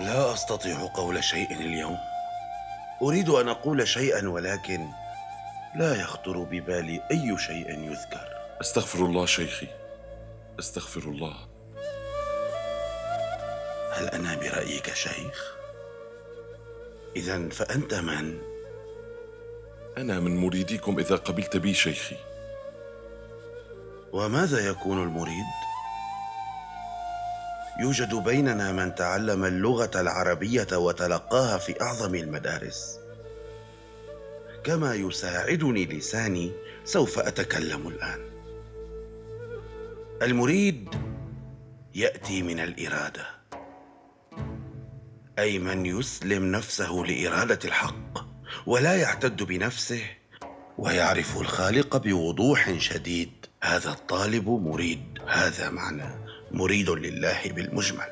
أستطيع قول شيء اليوم. أريد أن أقول شيئا ولكن لا يخطر ببالي أي شيء يذكر. استغفر الله شيخي. استغفر الله. هل أنا برأيك شيخ؟ اذا فأنت من؟ أنا من مريديكم إذا قبلت بي شيخي. وماذا يكون المريد؟ يوجد بيننا من تعلم اللغة العربية وتلقاها في أعظم المدارس. كما يساعدني لساني سوف أتكلم الآن. المريد يأتي من الإرادة. أي من يسلم نفسه لإرادة الحق ولا يعتد بنفسه ويعرف الخالق بوضوح شديد. هذا الطالب مريد. هذا معنى مريد لله بالمجمل.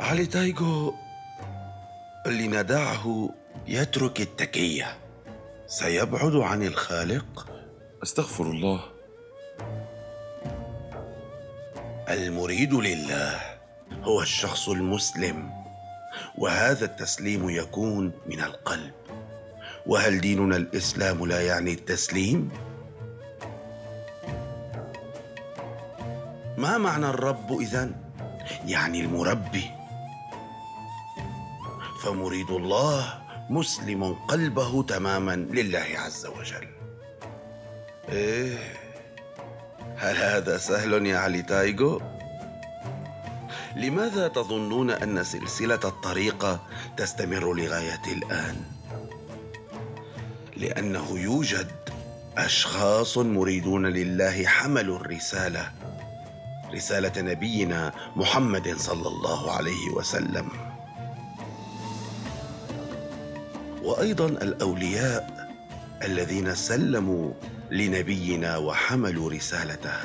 علي تايجو لندعه يترك التكية. سيبعد عن الخالق. أستغفر الله. المريد لله هو الشخص المسلم وهذا التسليم يكون من القلب. وهل ديننا الإسلام لا يعني التسليم؟ ما معنى الرب إذن؟ يعني المربي. فمريد الله مسلم قلبه تماما لله عز وجل. إيه هل هذا سهل يا علي تايجو لماذا تظنون أن سلسلة الطريقة تستمر لغاية الآن؟ لأنه يوجد أشخاص مريدون لله حملوا الرسالة رسالة نبينا محمد صلى الله عليه وسلم. وأيضا الأولياء الذين سلموا لنبينا وحملوا رسالته.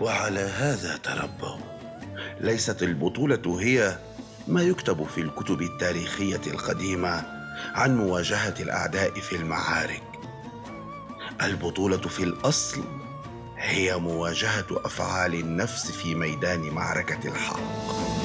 وعلى هذا تربوا. ليست البطولة هي ما يكتب في الكتب التاريخية القديمة. عن مواجهة الأعداء في المعارك. البطولة في الأصل هي مواجهة أفعال النفس في ميدان معركة الحق.